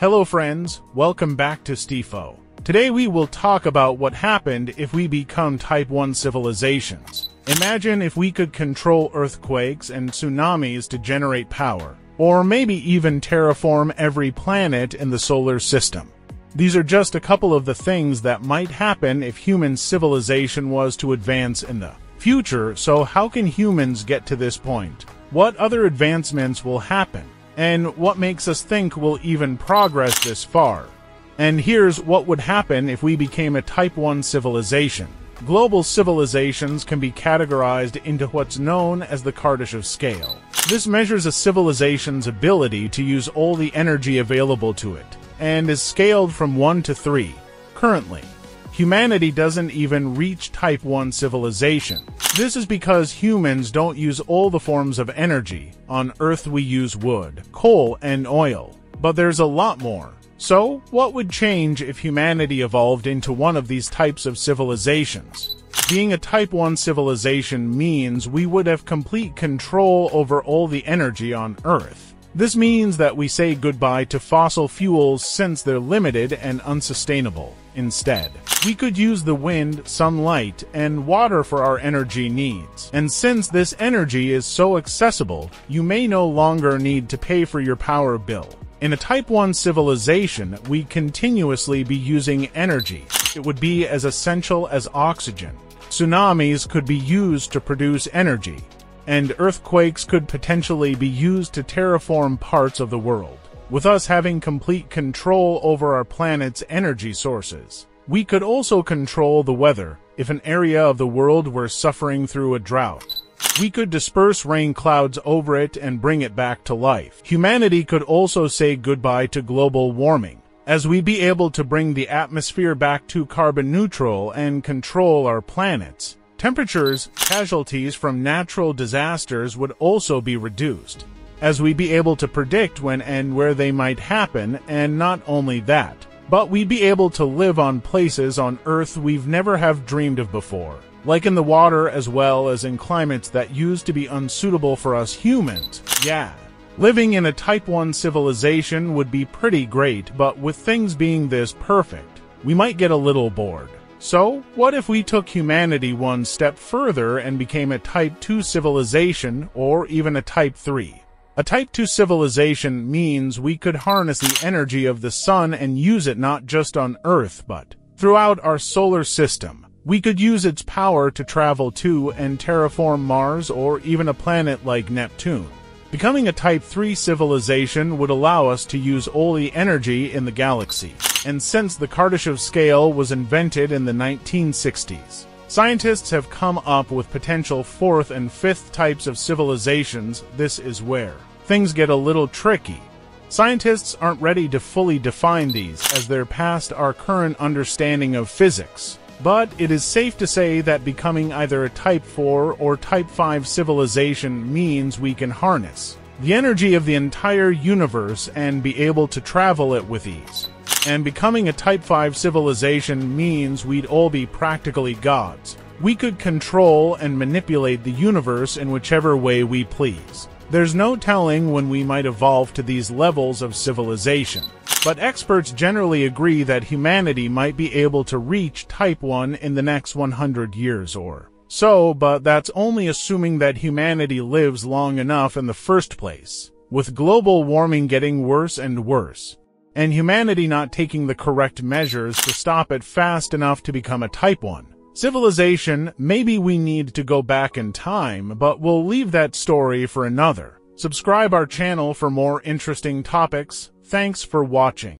Hello friends, welcome back to Satifo. Today we will talk about what happened if we become Type 1 civilizations. Imagine if we could control earthquakes and tsunamis to generate power, or maybe even terraform every planet in the solar system. These are just a couple of the things that might happen if human civilization was to advance in the future, so how can humans get to this point? What other advancements will happen? And what makes us think we'll even progress this far? And here's what would happen if we became a Type 1 civilization. Global civilizations can be categorized into what's known as the Kardashev scale. This measures a civilization's ability to use all the energy available to it, and is scaled from 1 to 3. Currently, humanity doesn't even reach Type 1 civilization. This is because humans don't use all the forms of energy. On Earth we use wood, coal, and oil. But there's a lot more. So, what would change if humanity evolved into one of these types of civilizations? Being a Type 1 civilization means we would have complete control over all the energy on Earth. This means that we say goodbye to fossil fuels since they're limited and unsustainable. Instead, we could use the wind, sunlight, and water for our energy needs. And since this energy is so accessible, you may no longer need to pay for your power bill. In a Type 1 civilization, we continuously be using energy. It would be as essential as oxygen. Tsunamis could be used to produce energy, and earthquakes could potentially be used to terraform parts of the world. With us having complete control over our planet's energy sources, we could also control the weather if an area of the world were suffering through a drought. We could disperse rain clouds over it and bring it back to life. Humanity could also say goodbye to global warming, as we be able to bring the atmosphere back to carbon neutral and control our planets. Temperatures, casualties from natural disasters would also be reduced, as we'd be able to predict when and where they might happen, and not only that, but we'd be able to live on places on Earth we've never have dreamed of before, like in the water as well as in climates that used to be unsuitable for us humans. Yeah. Living in a Type 1 civilization would be pretty great, but with things being this perfect, we might get a little bored. So, what if we took humanity one step further and became a Type 2 civilization or even a Type 3? A Type 2 civilization means we could harness the energy of the sun and use it not just on Earth, but throughout our solar system. We could use its power to travel to and terraform Mars or even a planet like Neptune. Becoming a Type 3 civilization would allow us to use all the energy in the galaxy and since the Kardashev scale was invented in the 1960s, scientists have come up with potential fourth and fifth types of civilizations. This is where things get a little tricky. Scientists aren't ready to fully define these, as they're past our current understanding of physics. But it is safe to say that becoming either a Type 4 or Type 5 civilization means we can harness the energy of the entire universe and be able to travel it with ease. And becoming a Type 5 civilization means we'd all be practically gods. We could control and manipulate the universe in whichever way we please. There's no telling when we might evolve to these levels of civilization. But experts generally agree that humanity might be able to reach Type 1 in the next 100 years or so, but that's only assuming that humanity lives long enough in the first place. With global warming getting worse and worse, and humanity not taking the correct measures to stop it fast enough to become a Type 1. Civilization, maybe we need to go back in time, but we'll leave that story for another. Subscribe our channel for more interesting topics. Thanks for watching.